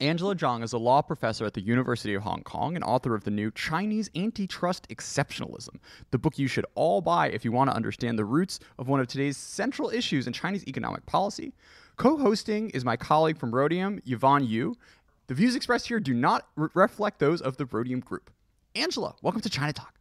Angela Zhang is a law professor at the University of Hong Kong and author of the new Chinese Antitrust Exceptionalism, the book you should all buy if you want to understand the roots of one of today's central issues in Chinese economic policy. Co hosting is my colleague from Rhodium, Yvonne Yu. The views expressed here do not re- reflect those of the Rhodium Group. Angela, welcome to ChinaTalk.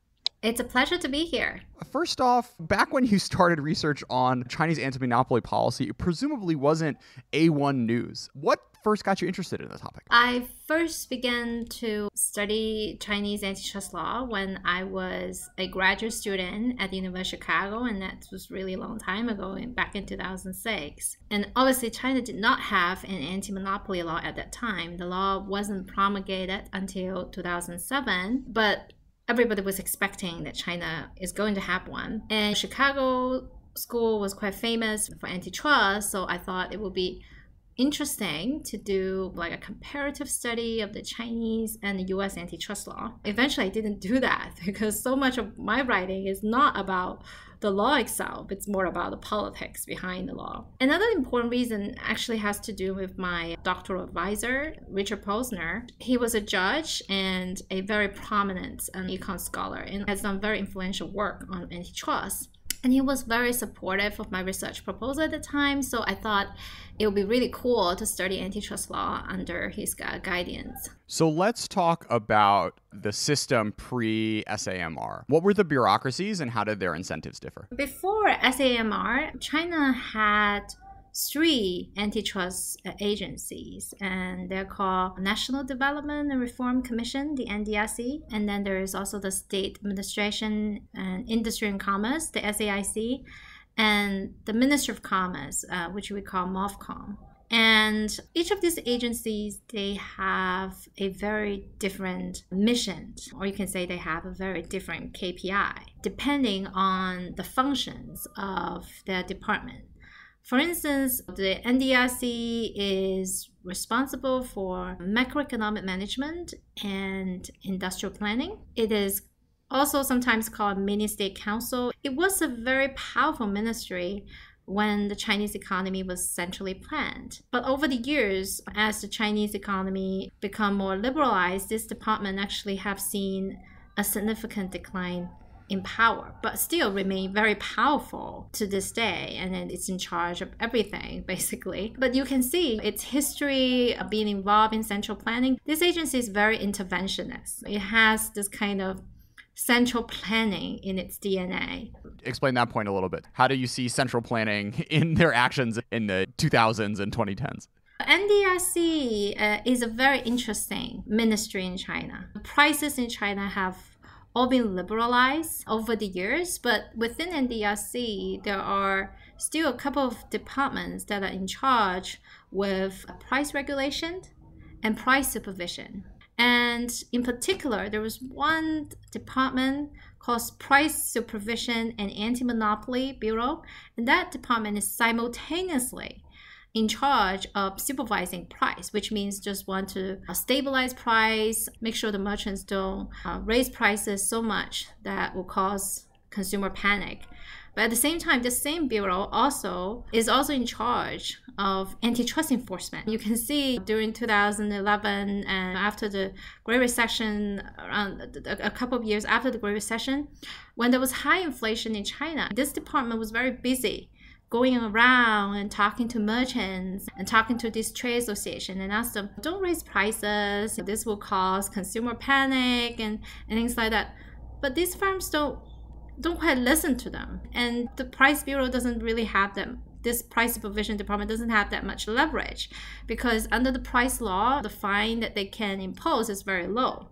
It's a pleasure to be here. First off, back when you started research on Chinese anti monopoly policy, it presumably wasn't A1 news. What first got you interested in the topic? I first began to study Chinese antitrust law when I was a graduate student at the University of Chicago, and that was really a long time ago, back in 2006. And obviously, China did not have an anti monopoly law at that time. The law wasn't promulgated until 2007, but everybody was expecting that China is going to have one. And Chicago school was quite famous for antitrust, so I thought it would be interesting to do like a comparative study of the Chinese and the US antitrust law. Eventually, I didn't do that because so much of my writing is not about the law itself, it's more about the politics behind the law. Another important reason actually has to do with my doctoral advisor, Richard Posner. He was a judge and a very prominent um, econ scholar and has done very influential work on antitrust and he was very supportive of my research proposal at the time so i thought it would be really cool to study antitrust law under his guidance. So let's talk about the system pre SAMR what were the bureaucracies and how did their incentives differ? Before SAMR china had three antitrust uh, agencies, and they're called National Development and Reform Commission, the NDRC, and then there is also the State Administration and Industry and Commerce, the SAIC, and the Ministry of Commerce, uh, which we call MOFCOM. And each of these agencies, they have a very different mission, or you can say they have a very different KPI, depending on the functions of their department. For instance, the NDRC is responsible for macroeconomic management and industrial planning. It is also sometimes called mini state council. It was a very powerful ministry when the Chinese economy was centrally planned. But over the years, as the Chinese economy become more liberalized, this department actually have seen a significant decline in power, but still remain very powerful to this day. And then it's in charge of everything, basically. But you can see its history of being involved in central planning. This agency is very interventionist. It has this kind of central planning in its DNA. Explain that point a little bit. How do you see central planning in their actions in the 2000s and 2010s? NDRC uh, is a very interesting ministry in China. Prices in China have all been liberalized over the years, but within NDRC, there are still a couple of departments that are in charge with price regulation and price supervision. And in particular, there was one department called Price Supervision and Anti Monopoly Bureau, and that department is simultaneously in charge of supervising price, which means just want to uh, stabilize price, make sure the merchants don't uh, raise prices so much that will cause consumer panic. But at the same time, the same bureau also is also in charge of antitrust enforcement. You can see during 2011 and after the Great Recession, around a couple of years after the Great Recession, when there was high inflation in China, this department was very busy going around and talking to merchants and talking to this trade association and ask them, don't raise prices. This will cause consumer panic and, and things like that. But these firms don't don't quite listen to them. And the price bureau doesn't really have them. This price supervision department doesn't have that much leverage because under the price law, the fine that they can impose is very low.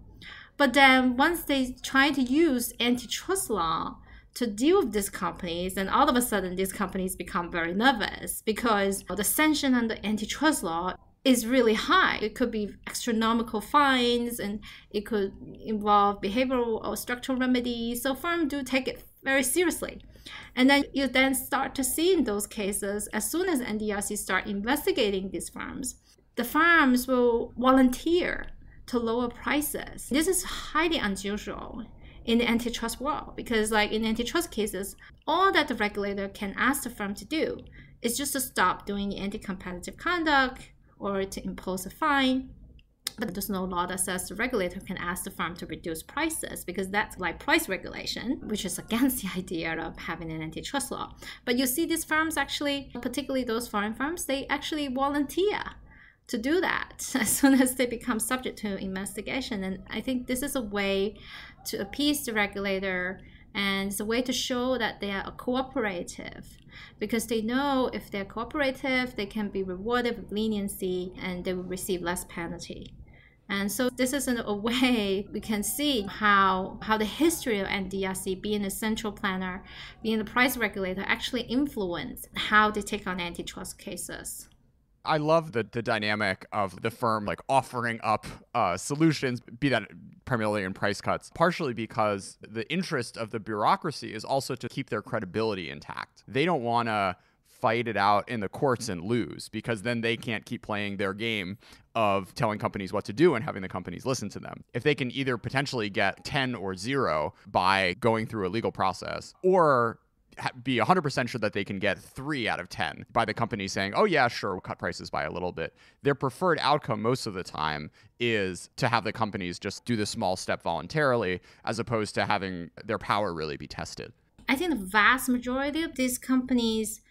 But then once they try to use antitrust law to deal with these companies, and all of a sudden these companies become very nervous because the sanction under antitrust law is really high. It could be astronomical fines and it could involve behavioral or structural remedies. So firms do take it very seriously. And then you then start to see in those cases, as soon as NDRC start investigating these firms, the firms will volunteer to lower prices. This is highly unusual in the antitrust world because like in antitrust cases all that the regulator can ask the firm to do is just to stop doing the anti-competitive conduct or to impose a fine but there's no law that says the regulator can ask the firm to reduce prices because that's like price regulation, which is against the idea of having an antitrust law. But you see, these firms actually, particularly those foreign firms, they actually volunteer to do that as soon as they become subject to investigation. And I think this is a way to appease the regulator and it's a way to show that they are cooperative because they know if they're cooperative, they can be rewarded with leniency and they will receive less penalty. And so this is a way we can see how how the history of NDRC being a central planner, being the price regulator, actually influence how they take on antitrust cases. I love the the dynamic of the firm like offering up uh, solutions, be that primarily in price cuts, partially because the interest of the bureaucracy is also to keep their credibility intact. They don't want to fight it out in the courts and lose because then they can't keep playing their game of telling companies what to do and having the companies listen to them. If they can either potentially get 10 or 0 by going through a legal process or be 100% sure that they can get 3 out of 10 by the company saying, "Oh yeah, sure, we'll cut prices by a little bit." Their preferred outcome most of the time is to have the companies just do the small step voluntarily as opposed to having their power really be tested. I think the vast majority of these companies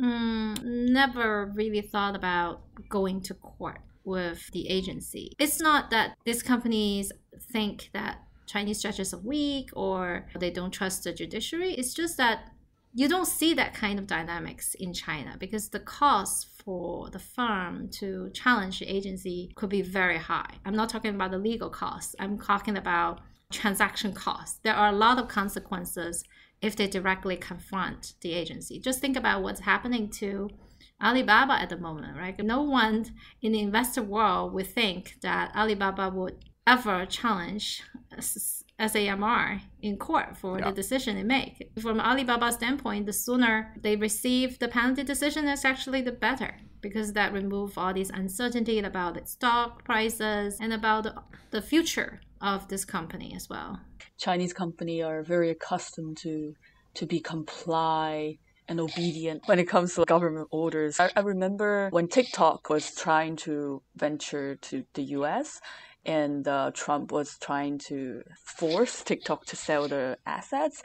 mm, never really thought about going to court with the agency. It's not that these companies think that Chinese judges are weak or they don't trust the judiciary. It's just that you don't see that kind of dynamics in China because the cost for the firm to challenge the agency could be very high. I'm not talking about the legal costs, I'm talking about transaction costs. There are a lot of consequences if they directly confront the agency. Just think about what's happening to Alibaba at the moment, right? No one in the investor world would think that Alibaba would ever challenge SAMR in court for yeah. the decision they make. From Alibaba's standpoint, the sooner they receive the penalty decision is actually the better because that removes all this uncertainty about its stock prices and about the, the future of this company as well. Chinese company are very accustomed to to be comply and obedient when it comes to government orders. I, I remember when TikTok was trying to venture to the US and uh, Trump was trying to force TikTok to sell their assets,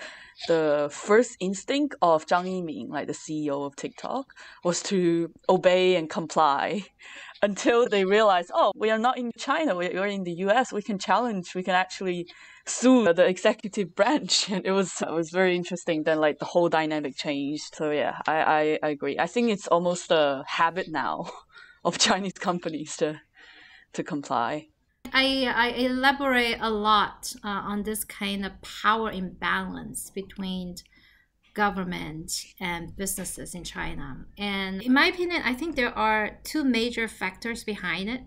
the first instinct of Zhang Yiming, like the CEO of TikTok, was to obey and comply until they realized, oh, we are not in China, we are in the US, we can challenge, we can actually sue the executive branch. And it was it was very interesting. Then like the whole dynamic changed. So yeah, I, I, I agree. I think it's almost a habit now of Chinese companies to to comply. I, I elaborate a lot uh, on this kind of power imbalance between government and businesses in China. And in my opinion, I think there are two major factors behind it.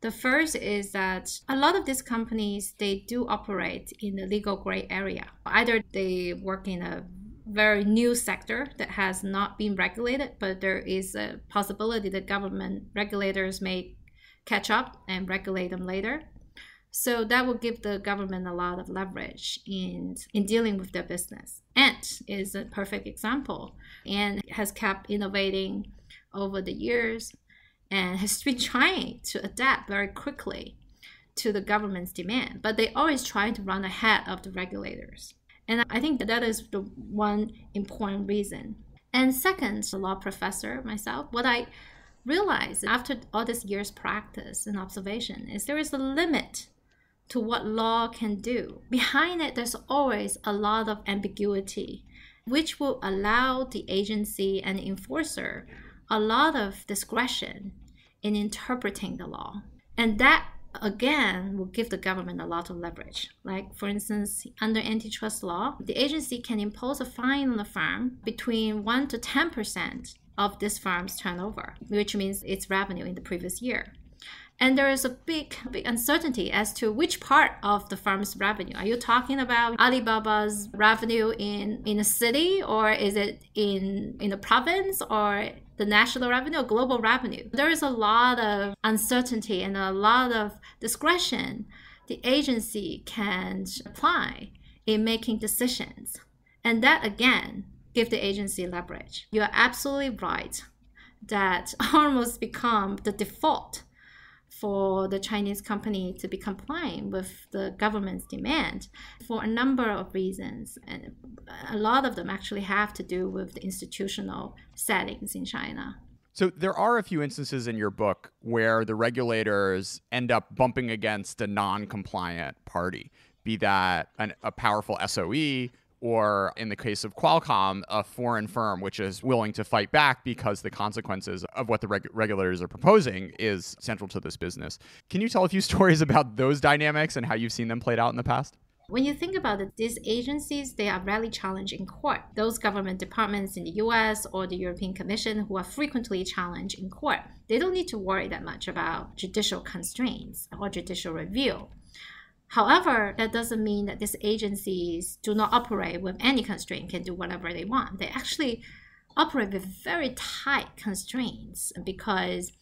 The first is that a lot of these companies they do operate in the legal gray area. Either they work in a very new sector that has not been regulated, but there is a possibility that government regulators may catch up and regulate them later. So that will give the government a lot of leverage in, in dealing with their business. Ant is a perfect example and has kept innovating over the years and has been trying to adapt very quickly to the government's demand, but they always try to run ahead of the regulators. And I think that is the one important reason. And second, a law professor myself, what I realized after all these years practice and observation is there is a limit to what law can do. Behind it, there's always a lot of ambiguity, which will allow the agency and enforcer a lot of discretion in interpreting the law. And that again will give the government a lot of leverage. Like, for instance, under antitrust law, the agency can impose a fine on the firm between 1 to 10% of this firm's turnover, which means its revenue in the previous year. And there is a big, big uncertainty as to which part of the firm's revenue. Are you talking about Alibaba's revenue in, in a city, or is it in, in a province, or the national revenue or global revenue? There is a lot of uncertainty and a lot of discretion the agency can apply in making decisions. And that again give the agency leverage. You are absolutely right that almost become the default for the Chinese company to be compliant with the government's demand for a number of reasons. And a lot of them actually have to do with the institutional settings in China. So there are a few instances in your book where the regulators end up bumping against a non-compliant party, be that an, a powerful SOE or in the case of Qualcomm, a foreign firm which is willing to fight back because the consequences of what the reg- regulators are proposing is central to this business. Can you tell a few stories about those dynamics and how you've seen them played out in the past? When you think about it, these agencies, they are rarely challenged in court. Those government departments in the US or the European Commission who are frequently challenged in court, they don't need to worry that much about judicial constraints or judicial review. However, that doesn't mean that these agencies do not operate with any constraint, can do whatever they want. They actually operate with very tight constraints because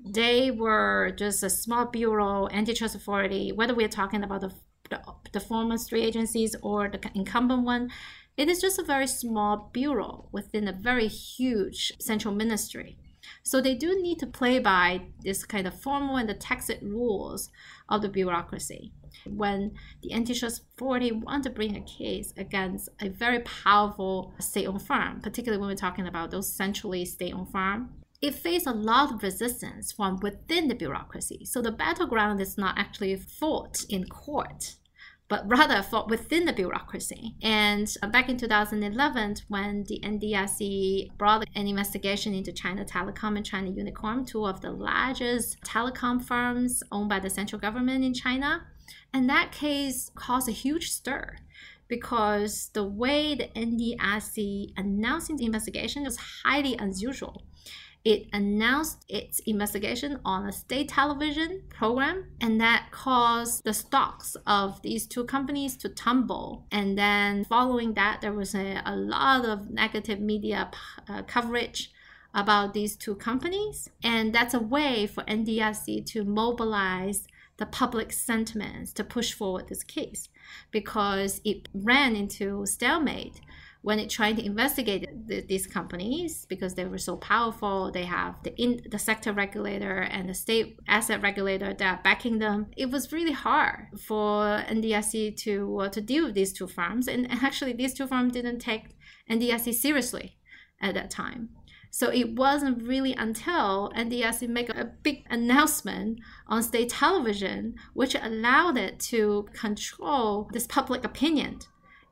they were just a small bureau, antitrust authority, whether we're talking about the, the, the former three agencies or the incumbent one, it is just a very small bureau within a very huge central ministry. So they do need to play by this kind of formal and the tacit rules of the bureaucracy. When the antitrust authority want to bring a case against a very powerful state-owned firm, particularly when we're talking about those centrally state-owned firm, it faced a lot of resistance from within the bureaucracy. So the battleground is not actually fought in court but rather fought within the bureaucracy. And uh, back in 2011, when the NDRC brought an investigation into China Telecom and China Unicom, two of the largest telecom firms owned by the central government in China, and that case caused a huge stir because the way the NDRC announcing the investigation was highly unusual. It announced its investigation on a state television program, and that caused the stocks of these two companies to tumble. And then, following that, there was a, a lot of negative media uh, coverage about these two companies. And that's a way for NDRC to mobilize the public sentiments to push forward this case because it ran into stalemate when it tried to investigate the, these companies because they were so powerful. They have the in, the sector regulator and the state asset regulator that are backing them. It was really hard for NDRC to uh, to deal with these two firms. And actually these two firms didn't take NDRC seriously at that time so it wasn't really until NDRC make a big announcement on state television, which allowed it to control this public opinion.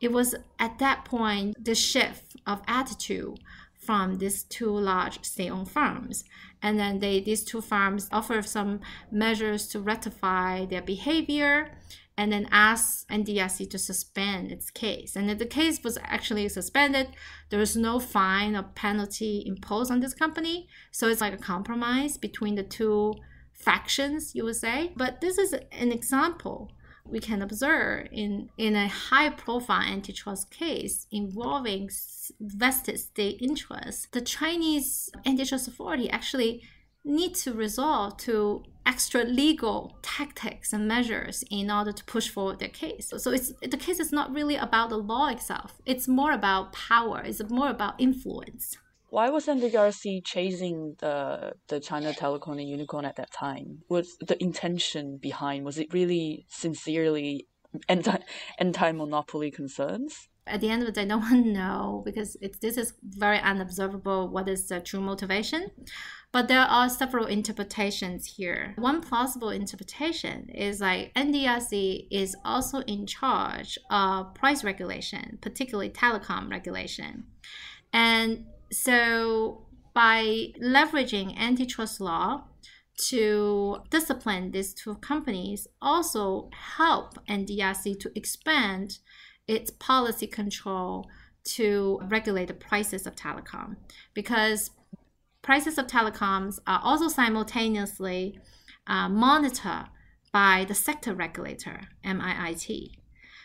It was at that point the shift of attitude from these two large state-owned firms. And then they these two firms offer some measures to rectify their behavior and then asked NDRC to suspend its case. And if the case was actually suspended. There was no fine or penalty imposed on this company. So it's like a compromise between the two factions, you would say. But this is an example we can observe in, in a high profile antitrust case involving vested state interests. The Chinese antitrust authority actually need to resort to extra legal tactics and measures in order to push forward their case. So it's the case is not really about the law itself. It's more about power. It's more about influence. Why was NDRC chasing the the China Telecom and Unicom at that time? Was the intention behind? Was it really sincerely anti anti monopoly concerns? At the end of the day, no one know because it's, this is very unobservable. What is the true motivation? But there are several interpretations here. One plausible interpretation is like NDRC is also in charge of price regulation, particularly telecom regulation. And so by leveraging antitrust law to discipline these two companies also help NDRC to expand its policy control to regulate the prices of telecom because prices of telecoms are also simultaneously uh, monitored by the sector regulator, MIIT.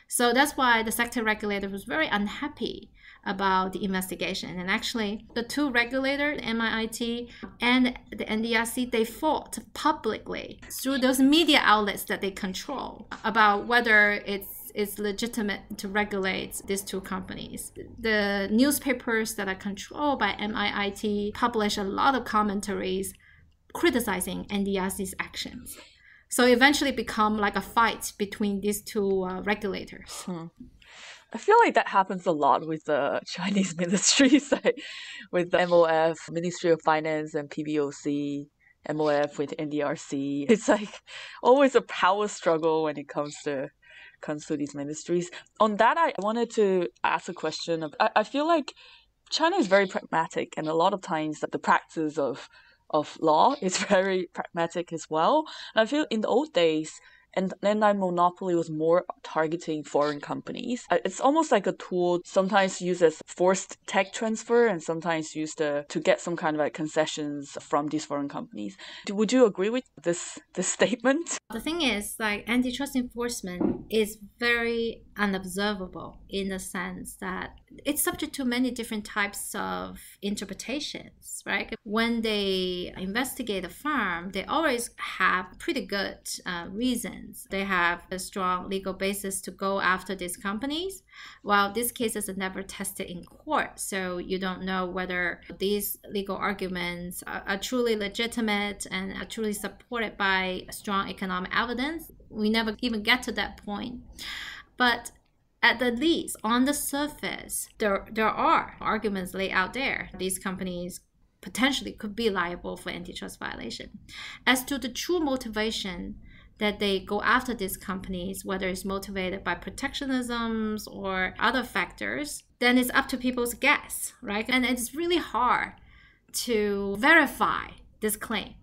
So that's why the sector regulator was very unhappy about the investigation. And actually, the two regulators, MIIT and the NDRC, they fought publicly through those media outlets that they control about whether it's it's legitimate to regulate these two companies. The newspapers that are controlled by MIIT publish a lot of commentaries criticizing NDRC's actions. So eventually become like a fight between these two uh, regulators. Hmm. I feel like that happens a lot with the Chinese ministries, like with the MOF, Ministry of Finance, and PBOC, MOF with NDRC. It's like always a power struggle when it comes to comes to these ministries. On that, I wanted to ask a question. Of, I, I feel like China is very pragmatic, and a lot of times that the practice of of law is very pragmatic as well. And I feel in the old days, and then, anti-monopoly was more targeting foreign companies. Uh, it's almost like a tool sometimes used as forced tech transfer and sometimes used to, to get some kind of like concessions from these foreign companies. Would you agree with this this statement? The thing is, like antitrust enforcement is very unobservable in the sense that it's subject to many different types of interpretations, right? When they investigate a firm, they always have pretty good uh, reasons. They have a strong legal basis to go after these companies. While these cases are never tested in court, so you don't know whether these legal arguments are, are truly legitimate and are truly supported by strong economic evidence. We never even get to that point. But at the least, on the surface, there, there are arguments laid out there. These companies potentially could be liable for antitrust violation. As to the true motivation that they go after these companies, whether it's motivated by protectionisms or other factors, then it's up to people's guess, right? And it's really hard to verify this claim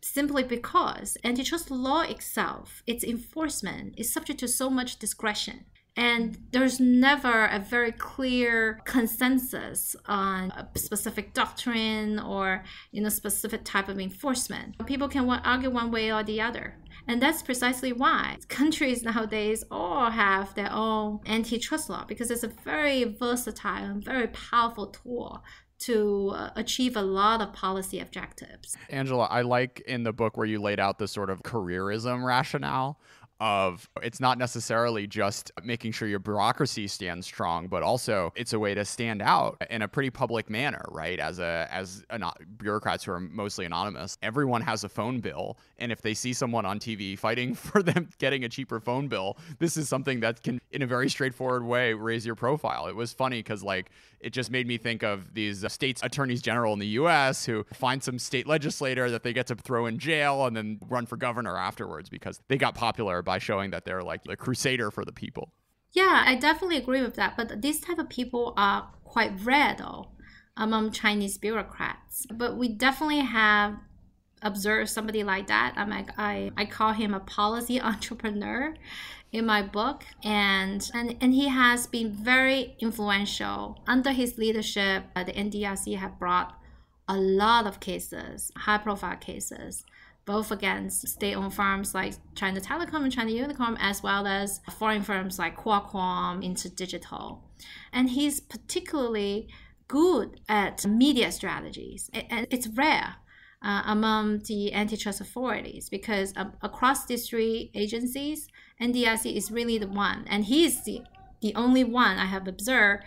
simply because antitrust law itself, its enforcement, is subject to so much discretion. And there's never a very clear consensus on a specific doctrine or you know specific type of enforcement. People can argue one way or the other. And that's precisely why countries nowadays all have their own antitrust law because it's a very versatile and very powerful tool to uh, achieve a lot of policy objectives. Angela, I like in the book where you laid out the sort of careerism rationale of it's not necessarily just making sure your bureaucracy stands strong but also it's a way to stand out in a pretty public manner right? As a as an, bureaucrats who are mostly anonymous everyone has a phone bill and if they see someone on TV fighting for them getting a cheaper phone bill this is something that can in a very straightforward way raise your profile. It was funny cuz like it just made me think of these uh, states attorneys general in the US who find some state legislator that they get to throw in jail and then run for governor afterwards because they got popular by showing that they're like a crusader for the people. Yeah, I definitely agree with that. But these type of people are quite rare though among Chinese bureaucrats. But we definitely have observed somebody like that. I'm like, I, I call him a policy entrepreneur in my book and, and and he has been very influential under his leadership uh, the NDRC have brought a lot of cases high profile cases both against state-owned firms like China Telecom and China Unicom, as well as foreign firms like Qualcomm, InterDigital. And he's particularly good at media strategies. And it's rare uh, among the antitrust authorities because um, across these three agencies, NDRC is really the one, and he is the the only one I have observed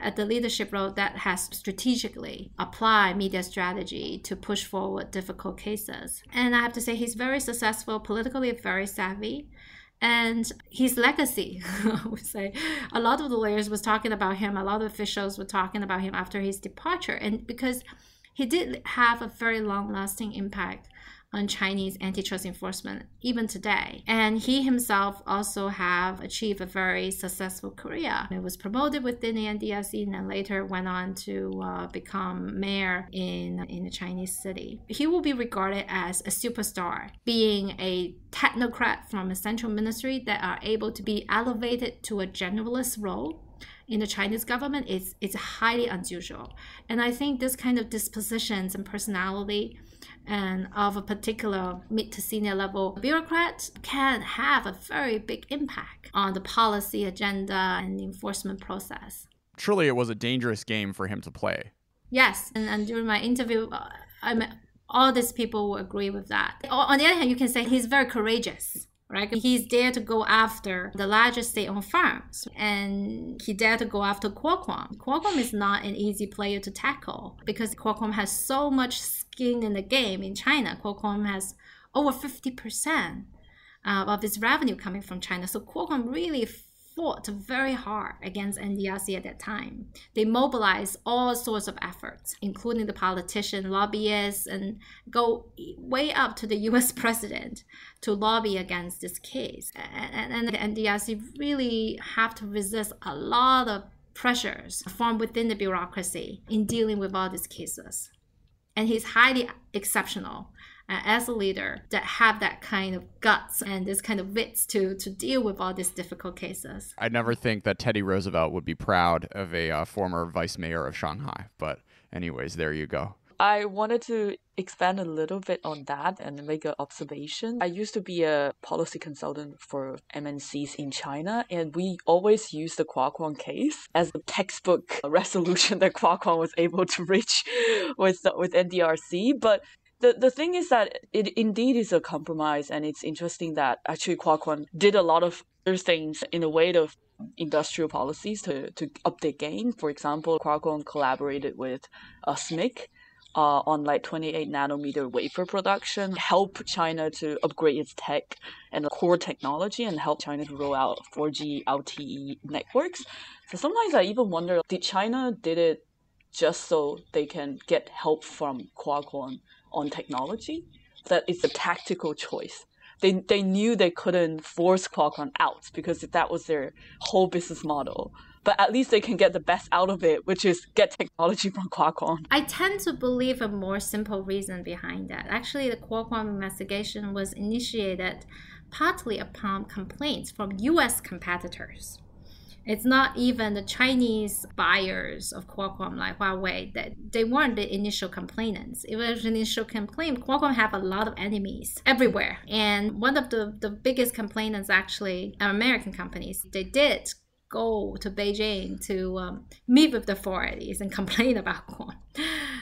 at the leadership role that has strategically applied media strategy to push forward difficult cases. And I have to say, he's very successful, politically very savvy. And his legacy, I would say, a lot of the lawyers was talking about him. A lot of officials were talking about him after his departure, and because he did have a very long-lasting impact on Chinese antitrust enforcement even today. And he himself also have achieved a very successful career. He was promoted within the NDRC and then later went on to uh, become mayor in, in a Chinese city. He will be regarded as a superstar, being a technocrat from a central ministry that are able to be elevated to a generalist role in the Chinese government is it's highly unusual. And I think this kind of dispositions and personality and of a particular mid to senior level bureaucrat can have a very big impact on the policy agenda and enforcement process. Truly, it was a dangerous game for him to play. Yes, and, and during my interview, uh, I mean, all these people will agree with that. On the other hand, you can say he's very courageous right? He's there to go after the largest state-owned firms, and he dared to go after Qualcomm. Qualcomm is not an easy player to tackle because Qualcomm has so much skin in the game in China. Qualcomm has over 50% uh, of its revenue coming from China. So Qualcomm really fought very hard against NDRC at that time. They mobilized all sorts of efforts, including the politician, lobbyists, and go way up to the US president to lobby against this case. And, and the NDRC really have to resist a lot of pressures from within the bureaucracy in dealing with all these cases. And he's highly exceptional uh, as a leader that have that kind of guts and this kind of wits to to deal with all these difficult cases. I never think that Teddy Roosevelt would be proud of a uh, former vice mayor of Shanghai, but anyways, there you go. I wanted to expand a little bit on that and make an observation. I used to be a policy consultant for MNCs in China, and we always use the Qualcomm case as a textbook resolution that Qualcomm was able to reach with with NDRC. But the, the thing is that it indeed is a compromise, and it's interesting that actually Qualcomm did a lot of other things in the way of industrial policies to, to up their game. For example, Qualcomm collaborated with uh, SMIC uh, on like 28 nanometer wafer production, help China to upgrade its tech and core technology, and help China to roll out 4G LTE networks. So sometimes I even wonder, did China did it just so they can get help from Qualcomm on technology, that it's a tactical choice. They, they knew they couldn't force Qualcomm out because that was their whole business model. But at least they can get the best out of it, which is get technology from Qualcomm. I tend to believe a more simple reason behind that. Actually, the Qualcomm investigation was initiated partly upon complaints from US competitors it's not even the Chinese buyers of Qualcomm like Huawei that they weren't the initial complainants. It was an initial complaint. Qualcomm have a lot of enemies everywhere. And one of the, the biggest complainants actually are American companies. They did go to Beijing to um, meet with the authorities and complain about Qualcomm.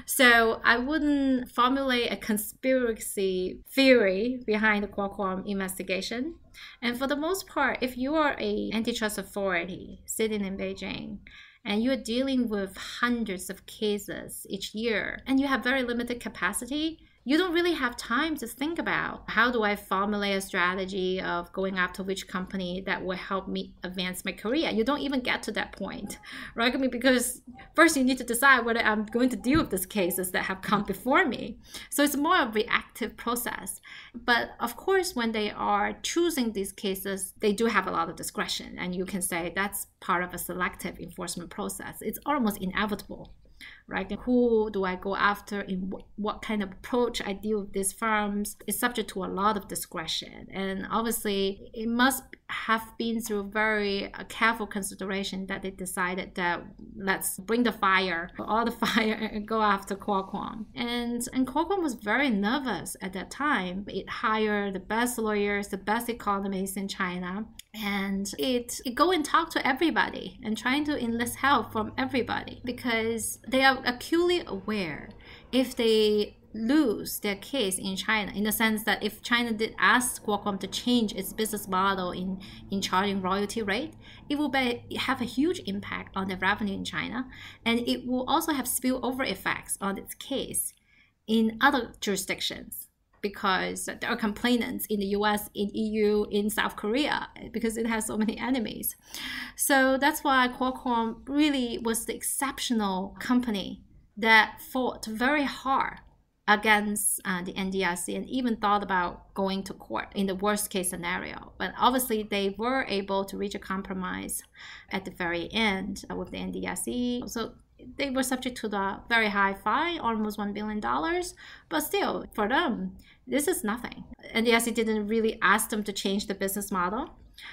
So I wouldn't formulate a conspiracy theory behind the Qualcomm investigation. And for the most part, if you are a antitrust authority sitting in Beijing, and you're dealing with hundreds of cases each year and you have very limited capacity you don't really have time to think about how do I formulate a strategy of going after which company that will help me advance my career. You don't even get to that point, right? I mean, because first you need to decide whether I'm going to deal with these cases that have come before me. So it's more of a reactive process. But of course, when they are choosing these cases, they do have a lot of discretion, and you can say that's part of a selective enforcement process. It's almost inevitable right? And Who do I go after? In what, kind of approach I deal with these firms is subject to a lot of discretion. And obviously, it must have been through very uh, careful consideration that they decided that let's bring the fire, all the fire, and go after Qualcomm. And, and Qualcomm was very nervous at that time. It hired the best lawyers, the best economists in China, and it, it go and talk to everybody and trying to enlist help from everybody because they are acutely aware if they lose their case in China in the sense that if China did ask Qualcomm to change its business model in, in charging royalty rate, it will be, have a huge impact on the revenue in China. And it will also have spillover effects on its case in other jurisdictions because there are complainants in the US, in EU, in South Korea, because it has so many enemies. So that's why Qualcomm really was the exceptional company that fought very hard against uh, the NDRC and even thought about going to court in the worst case scenario. But obviously, they were able to reach a compromise at the very end uh, with the NDRC. So they were subject to the very high fine, almost $1 billion. But still, for them, this is nothing. And it didn't really ask them to change the business model.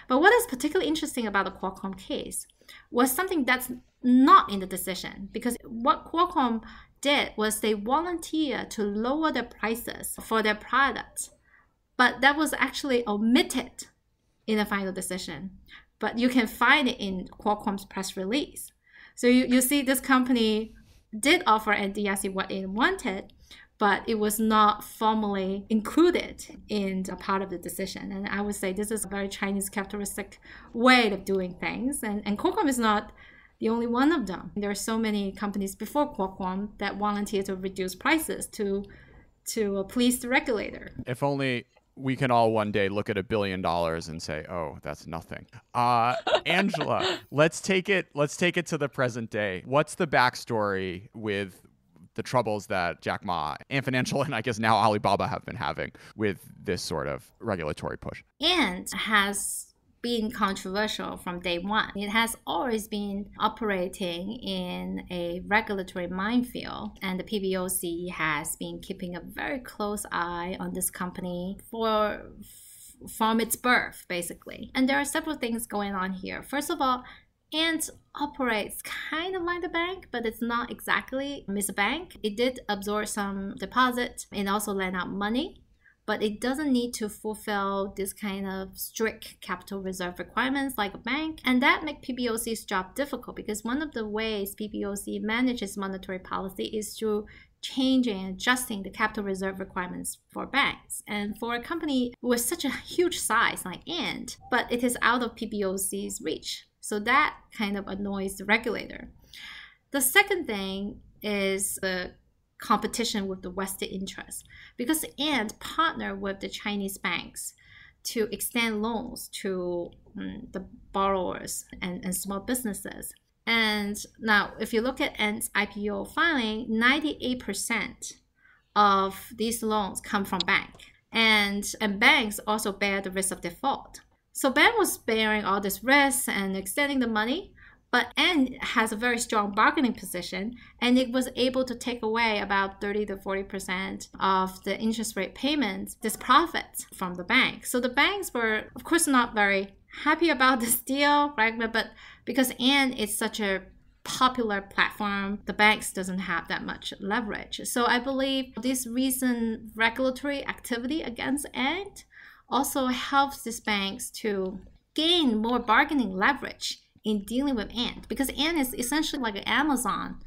But what is particularly interesting about the Qualcomm case was something that's not in the decision because what Qualcomm did was they volunteered to lower the prices for their products, but that was actually omitted in the final decision. But you can find it in Qualcomm's press release. So you, you see this company did offer NDRC what it wanted, but it was not formally included in a part of the decision. And I would say this is a very Chinese characteristic way of doing things. And, and Qualcomm is not the only one of them. There are so many companies before Qualcomm that volunteer to reduce prices to to please the regulator. If only we can all one day look at a billion dollars and say, "Oh, that's nothing." Uh, Angela, let's take it. Let's take it to the present day. What's the backstory with the troubles that Jack Ma Ant Financial and I guess now Alibaba have been having with this sort of regulatory push? Ant has been controversial from day one. It has always been operating in a regulatory minefield, and the PBOC has been keeping a very close eye on this company for from its birth, basically. And there are several things going on here. First of all, Ant operates kind of like the bank, but it's not exactly Miss Bank. It did absorb some deposit and also lend out money but it doesn't need to fulfill this kind of strict capital reserve requirements like a bank. And that makes PBOC's job difficult because one of the ways PBOC manages monetary policy is through changing and adjusting the capital reserve requirements for banks. And for a company with such a huge size like Ant, but it is out of PBOC's reach. So that kind of annoys the regulator. The second thing is the competition with the vested interest because Ant partnered with the Chinese banks to extend loans to um, the borrowers and, and small businesses. And now, if you look at Ant's IPO filing, 98% of these loans come from bank. And, and banks also bear the risk of default. So Ben was bearing all this risk and extending the money, but Ant has a very strong bargaining position and it was able to take away about 30 to 40% of the interest rate payments, this profit from the bank. So the banks were, of course, not very happy about this deal, right? But because Ant is such a popular platform, the banks doesn't have that much leverage. So I believe this recent regulatory activity against Ant also helps these banks to gain more bargaining leverage in dealing with Ant because Ant is essentially like an Amazon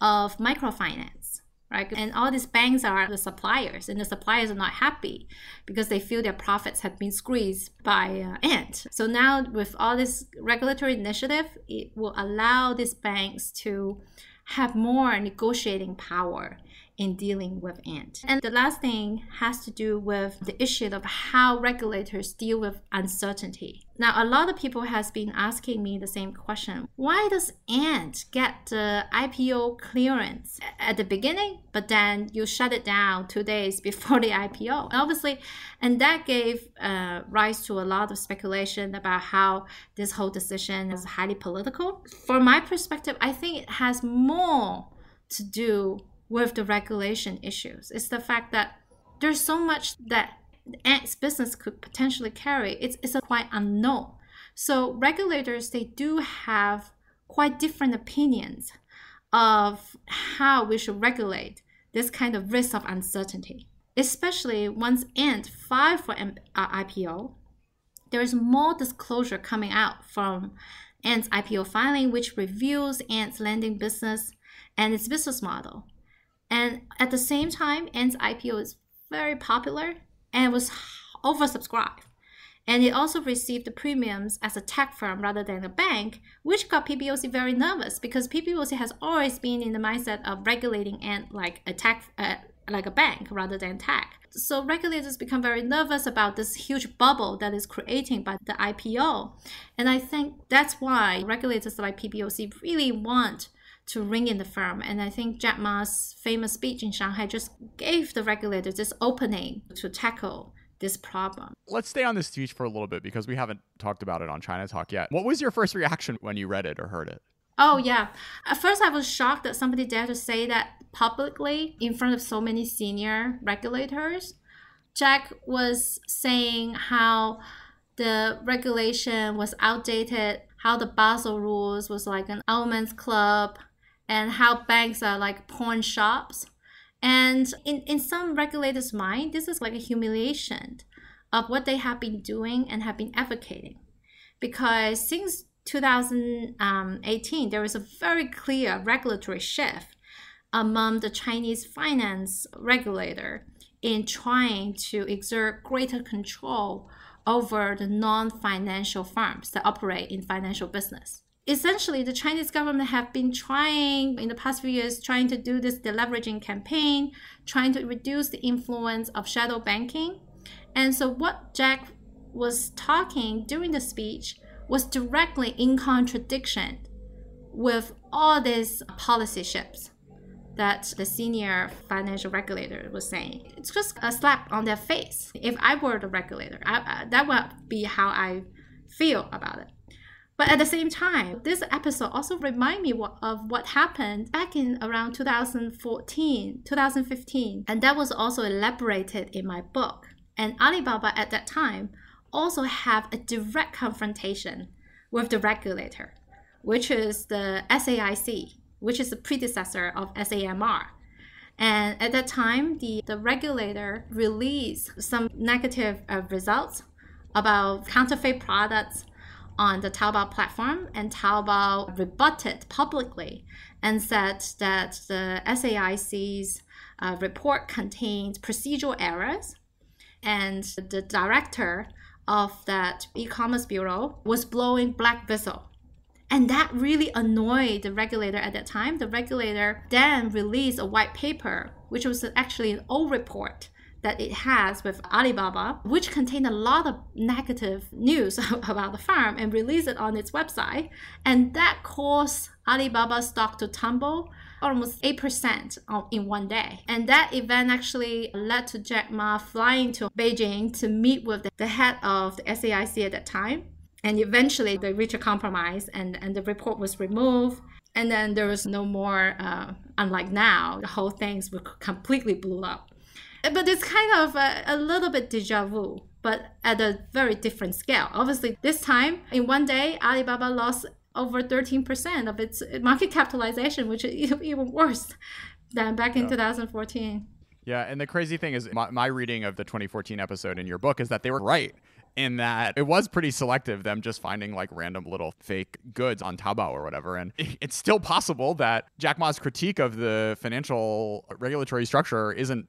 of microfinance, right? And all these banks are the suppliers, and the suppliers are not happy because they feel their profits have been squeezed by uh, Ant. So now, with all this regulatory initiative, it will allow these banks to have more negotiating power in dealing with Ant. And the last thing has to do with the issue of how regulators deal with uncertainty. Now, a lot of people has been asking me the same question. Why does Ant get the IPO clearance at the beginning, but then you shut it down two days before the IPO? Obviously, and that gave uh, rise to a lot of speculation about how this whole decision is highly political. From my perspective, I think it has more to do with the regulation issues. It's the fact that there's so much that Ant's business could potentially carry. It's, it's quite unknown. So regulators, they do have quite different opinions of how we should regulate this kind of risk of uncertainty. Especially once Ant filed for an uh, IPO, there is more disclosure coming out from Ant's IPO filing, which reveals Ant's lending business and its business model. And at the same time, Ant's IPO is very popular and was oversubscribed. And it also received the premiums as a tech firm rather than a bank, which got PBOC very nervous because PBOC has always been in the mindset of regulating Ant like a tech, uh, like a bank rather than tech. So regulators become very nervous about this huge bubble that is creating by the IPO. And I think that's why regulators like PBOC really want to ring in the firm. And I think Jack Ma's famous speech in Shanghai just gave the regulators this opening to tackle this problem. Let's stay on this speech for a little bit because we haven't talked about it on ChinaTalk yet. What was your first reaction when you read it or heard it? Oh, yeah. At first, I was shocked that somebody dared to say that publicly in front of so many senior regulators. Jack was saying how the regulation was outdated, how the Basel rules was like an almonds club, and how banks are like pawn shops. And in, in some regulators' mind, this is like a humiliation of what they have been doing and have been advocating. Because since 2018, there was a very clear regulatory shift among the Chinese finance regulator in trying to exert greater control over the non-financial firms that operate in financial business. Essentially, the Chinese government have been trying in the past few years trying to do this deleveraging campaign, trying to reduce the influence of shadow banking. And so what Jack was talking during the speech was directly in contradiction with all these policy shifts that the senior financial regulator was saying. It's just a slap on their face. If I were the regulator, I, that would be how I feel about it. But at the same time, this episode also remind me of what happened back in around 2014, 2015, and that was also elaborated in my book. And Alibaba at that time also have a direct confrontation with the regulator, which is the SAIC, which is the predecessor of SAMR. And at that time, the, the regulator released some negative uh, results about counterfeit products on the Taobao platform, and Taobao rebutted publicly and said that the SAIC's uh, report contained procedural errors, and the director of that e-commerce bureau was blowing black whistle. And that really annoyed the regulator at that time. The regulator then released a white paper, which was actually an old report that it has with Alibaba, which contained a lot of negative news about the firm and released it on its website. And that caused Alibaba stock to tumble almost 8% in one day. And that event actually led to Jack Ma flying to Beijing to meet with the head of the SAIC at that time. And eventually they reached a compromise and, and the report was removed. And then there was no more, uh, unlike now, the whole things were completely blew up. But it's kind of a, a little bit deja vu, but at a very different scale. Obviously, this time in one day, Alibaba lost over 13% of its market capitalization, which is even worse than back in yeah. 2014. Yeah, and the crazy thing is, my, my, reading of the 2014 episode in your book is that they were right in that it was pretty selective, them just finding like random little fake goods on Taobao or whatever. And it's still possible that Jack Ma's critique of the financial regulatory structure isn't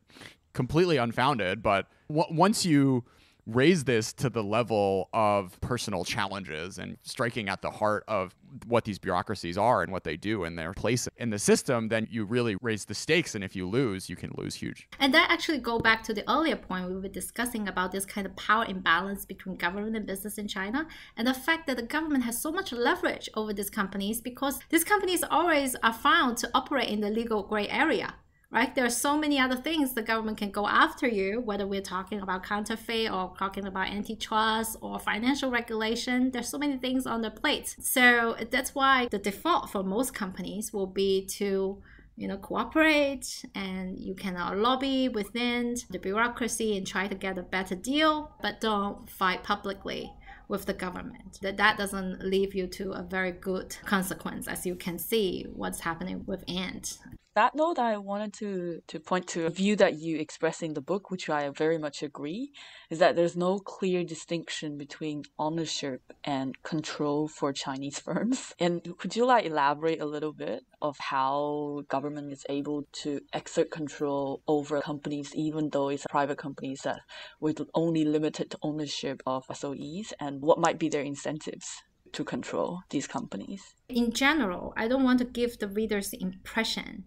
completely unfounded, but w- once you raise this to the level of personal challenges and striking at the heart of what these bureaucracies are and what they do and their place in the system, then you really raise the stakes. And if you lose, you can lose huge. And that actually go back to the earlier point we were discussing about this kind of power imbalance between government and business in China, and the fact that the government has so much leverage over these companies because these companies always are found to operate in the legal gray area right? There are so many other things the government can go after you, whether we're talking about counterfeit or talking about antitrust or financial regulation. There's so many things on the plate. So that's why the default for most companies will be to you know cooperate and you can lobby within the bureaucracy and try to get a better deal but don't fight publicly with the government that that doesn't leave you to a very good consequence as you can see what's happening with ant that note, I wanted to, to point to a view that you express in the book, which I very much agree, is that there's no clear distinction between ownership and control for Chinese firms. And could you like elaborate a little bit of how government is able to exert control over companies, even though it's private companies that with only limited ownership of SOEs, and what might be their incentives? to control these companies? In general, I don't want to give the readers the impression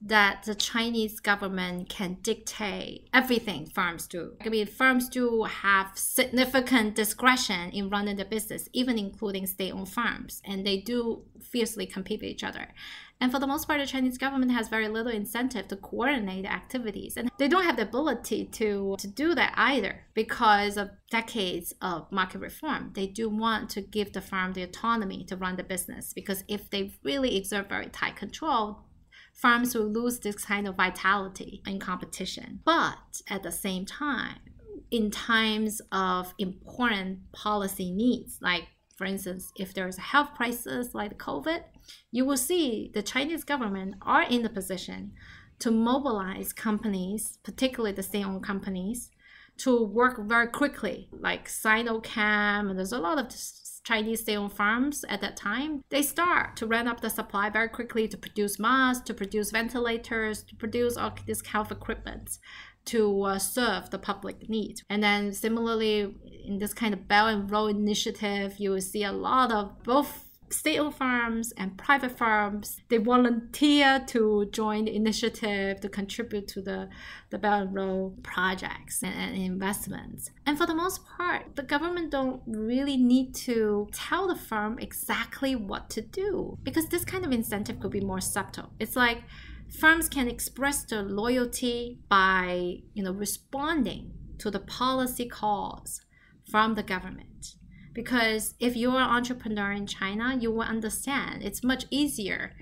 that the Chinese government can dictate everything firms do. I mean, firms do have significant discretion in running the business, even including state-owned firms, and they do fiercely compete with each other. And for the most part, the Chinese government has very little incentive to coordinate activities. And they don't have the ability to, to do that either because of decades of market reform. They do want to give the firm the autonomy to run the business because if they really exert very tight control, farms will lose this kind of vitality in competition. But at the same time, in times of important policy needs, like for instance, if there's a health crisis like COVID, you will see the Chinese government are in the position to mobilize companies, particularly the state-owned companies, to work very quickly, like Sinochem, and there's a lot of Chinese state-owned farms at that time, they start to ramp up the supply very quickly to produce masks, to produce ventilators, to produce all this health equipment to uh, serve the public needs. And then similarly, in this kind of Belt and Road initiative, you will see a lot of both state-owned farms and private farms. They volunteer to join the initiative to contribute to the, the belt and road projects and, and, investments. And for the most part the government don't really need to tell the firm exactly what to do because this kind of incentive could be more subtle. It's like firms can express their loyalty by you know responding to the policy calls from the government because if you're an entrepreneur in China, you will understand it's much easier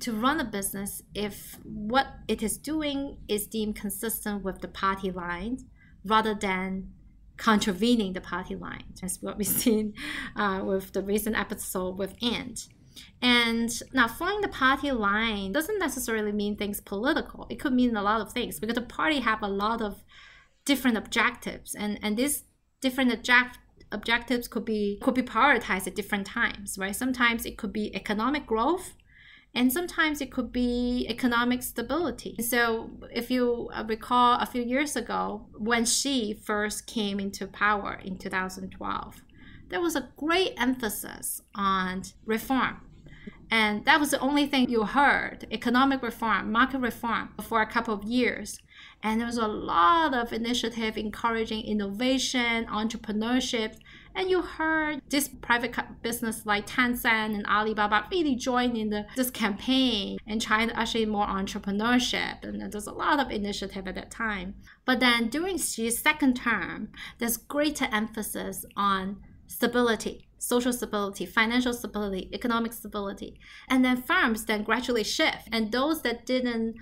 to run a business if what it is doing is deemed consistent with the party line rather than contravening the party line. That's what we've seen uh, with the recent episode with Ant. And now, following the party line doesn't necessarily mean things political. It could mean a lot of things because the party have a lot of different objectives, and and these different object objectives could be could be prioritized at different times, right? Sometimes it could be economic growth, and sometimes it could be economic stability. So, if you uh, recall a few years ago, when Xi first came into power in 2012, there was a great emphasis on reform. And that was the only thing you heard economic reform, market reform for a couple of years. And there was a lot of initiative encouraging innovation, entrepreneurship. And you heard this private business like Tencent and Alibaba really join in the, this campaign and trying to usher in more entrepreneurship. And there's a lot of initiative at that time. But then during Xi's second term, there's greater emphasis on stability social stability, financial stability, economic stability. And then firms then gradually shift. And those that didn't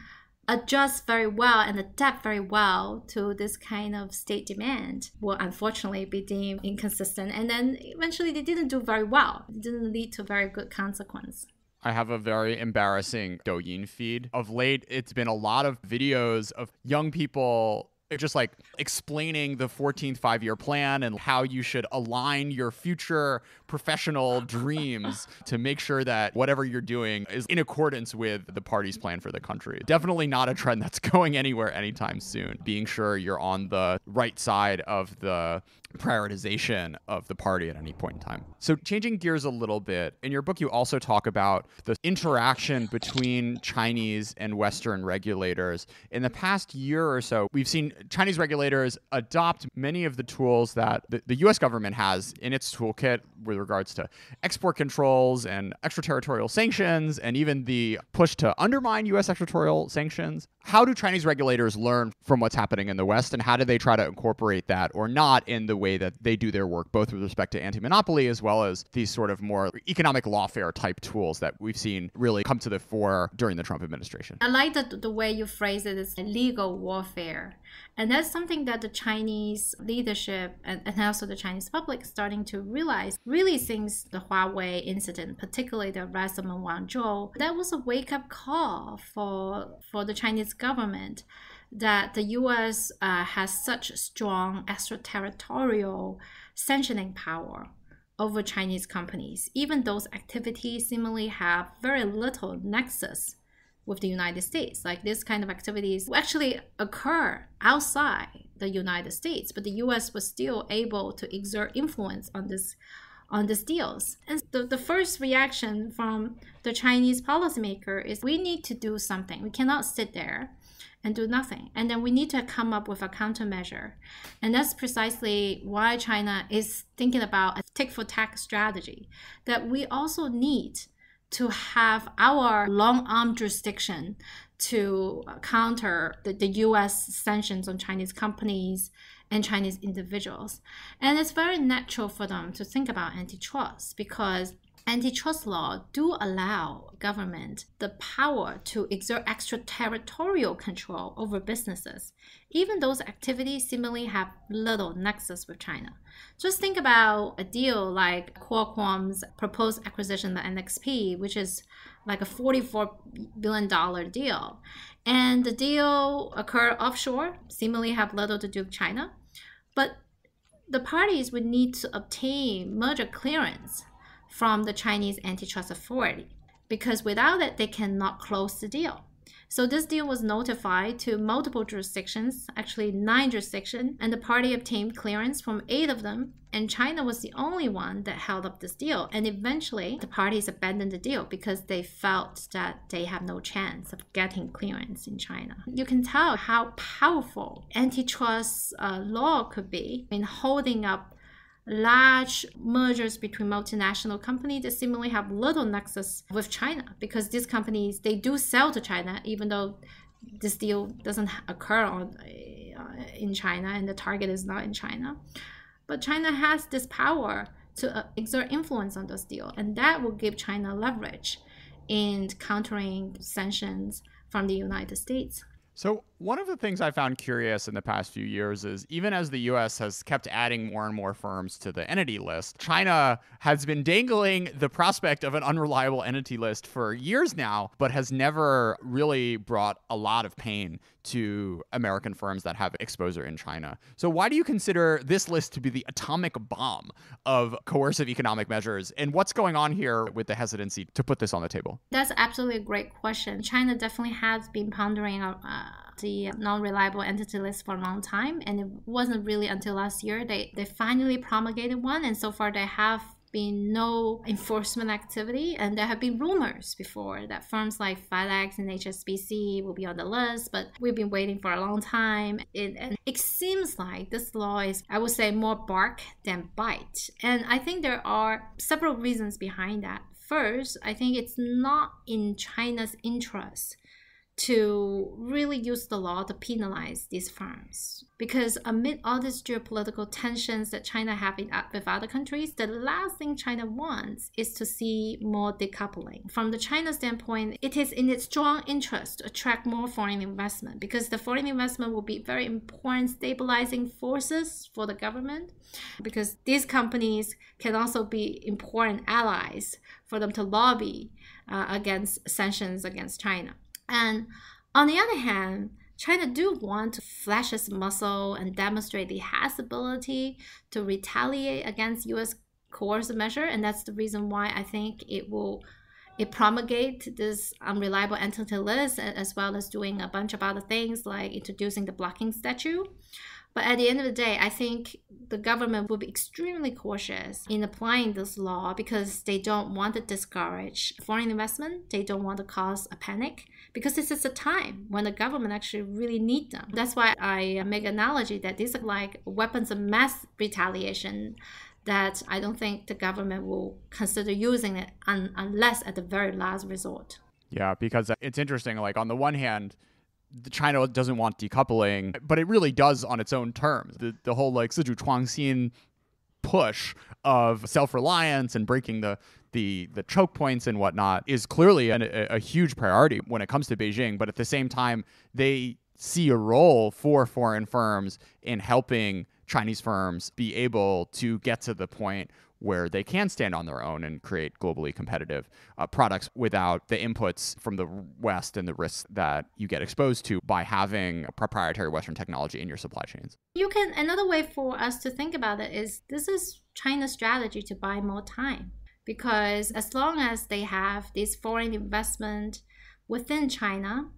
adjust very well and adapt very well to this kind of state demand will unfortunately be deemed inconsistent. And then eventually they didn't do very well. It didn't lead to very good consequence. I have a very embarrassing Douyin feed. Of late, it's been a lot of videos of young people just like explaining the 14th five year plan and how you should align your future professional dreams to make sure that whatever you're doing is in accordance with the party's plan for the country. Definitely not a trend that's going anywhere anytime soon. Being sure you're on the right side of the prioritization of the party at any point in time. So, changing gears a little bit, in your book, you also talk about the interaction between Chinese and Western regulators. In the past year or so, we've seen Chinese regulators adopt many of the tools that the, the US government has in its toolkit with regards to export controls and extraterritorial sanctions, and even the push to undermine US extraterritorial sanctions. How do Chinese regulators learn from what's happening in the West, and how do they try to incorporate that or not in the way that they do their work, both with respect to anti monopoly as well as these sort of more economic lawfare type tools that we've seen really come to the fore during the Trump administration. I like the, the way you phrase it as legal warfare. And that's something that the Chinese leadership and, and also the Chinese public starting to realize. Really since the Huawei incident, particularly the arrest of Meng Wanzhou, that was a wake up call for, for the Chinese government that the US uh, has such strong extraterritorial sanctioning power over Chinese companies, even those activities seemingly have very little nexus with the United States. Like this kind of activities actually occur outside the United States, but the US was still able to exert influence on this on these deals. And the, the first reaction from the Chinese policymaker is we need to do something. We cannot sit there and do nothing. And then we need to come up with a countermeasure. And that's precisely why China is thinking about a tick for tack strategy that we also need to have our long arm jurisdiction to counter the, the US sanctions on Chinese companies and Chinese individuals. And it's very natural for them to think about antitrust because antitrust law do allow government the power to exert extraterritorial control over businesses, even those activities seemingly have little nexus with China. Just think about a deal like Qualcomm's proposed acquisition of NXP, which is like a $44 billion deal. And the deal occurred offshore, seemingly have little to do with China. But the parties would need to obtain merger clearance from the Chinese antitrust authority because without it, they cannot close the deal. So this deal was notified to multiple jurisdictions, actually nine jurisdictions, and the party obtained clearance from eight of them. And China was the only one that held up this deal. And eventually, the parties abandoned the deal because they felt that they have no chance of getting clearance in China. You can tell how powerful antitrust uh, law could be in holding up large mergers between multinational companies that seemingly have little nexus with China because these companies they do sell to China even though this deal doesn't occur on, uh, in China and the target is not in China. But China has this power to uh, exert influence on this deal, and that will give China leverage in countering sanctions from the United States. So, one of the things I found curious in the past few years is even as the US has kept adding more and more firms to the entity list, China has been dangling the prospect of an unreliable entity list for years now, but has never really brought a lot of pain to American firms that have exposure in China. So, why do you consider this list to be the atomic bomb of coercive economic measures? And what's going on here with the hesitancy to put this on the table? That's absolutely a great question. China definitely has been pondering. Uh, the non-reliable entity list for a long time, and it wasn't really until last year they, they finally promulgated one, and so far they have been no enforcement activity, and there have been rumors before that firms like FedEx and HSBC will be on the list, but we've been waiting for a long time. It, and it seems like this law is, I would say, more bark than bite. And I think there are several reasons behind that. First, I think it's not in China's interest to really use the law to penalize these firms. Because amid all these geopolitical tensions that China have with other countries, the last thing China wants is to see more decoupling. From the China standpoint, it is in its strong interest to attract more foreign investment because the foreign investment will be very important stabilizing forces for the government because these companies can also be important allies for them to lobby uh, against sanctions against China. And on the other hand, China do want to flesh its muscle and demonstrate it has ability to retaliate against U.S. coercive measure, and that's the reason why I think it will it promulgate this unreliable entity list as well as doing a bunch of other things like introducing the blocking statute. But at the end of the day, I think the government will be extremely cautious in applying this law because they don't want to discourage foreign investment. They don't want to cause a panic because this is a time when the government actually really need them. That's why I make analogy that these are like weapons of mass retaliation that I don't think the government will consider using it un- unless at the very last resort. Yeah, because it's interesting. Like on the one hand, China doesn't want decoupling, but it really does on its own terms. The, the whole like Zizhu Chuangxin push of self-reliance and breaking the the the choke points and whatnot is clearly an, a, a huge priority when it comes to Beijing. But at the same time, they see a role for foreign firms in helping Chinese firms be able to get to the point where they can stand on their own and create globally competitive uh, products without the inputs from the West and the risks that you get exposed to by having proprietary Western technology in your supply chains. You can another way for us to think about it is this is China's strategy to buy more time because as long as they have this foreign investment within China,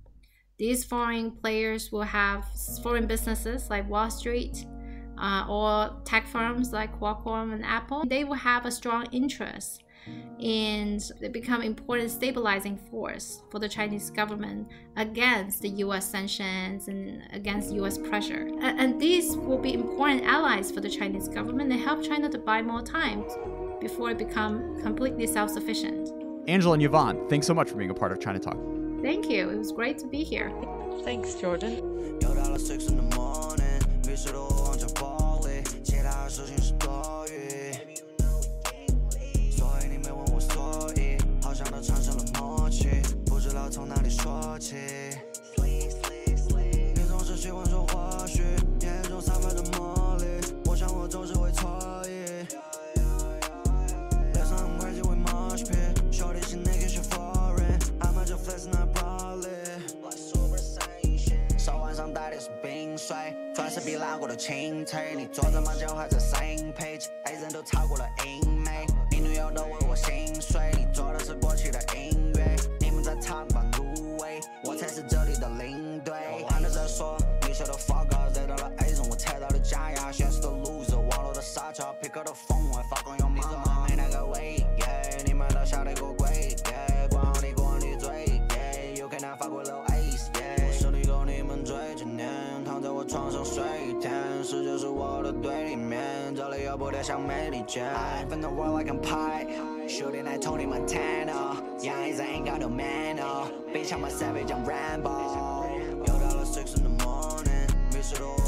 these foreign players will have foreign businesses like Wall Street uh, or tech firms like Qualcomm and Apple. They will have a strong interest and they become important stabilizing force for the Chinese government against the U.S. sanctions and against U.S. pressure. And, and these will be important allies for the Chinese government. They help China to buy more time before it become completely self-sufficient. Angela and Yvonne, thanks so much for being a part of ChinaTalk. Thank you. It was great to be here. Thanks, Jordan. 过的清晨，你坐着麻将还在 same page，A 人都超过了英美，你女友都为我心碎，你做的是过去的音乐，你们在唱吧芦苇，我才是这里的领队。我玩的在说，你说的 fuck up，得到了 A 人，我踩到了假牙，现实的 loser，网络的傻叉，pick up 的风味，发光像美利坚，I from the world like I'm pie。Shooting like Tony Montana Young is ain't got no manner Bitch I'm a savage I'm Rambo 又到了 six in the morning 迷失的我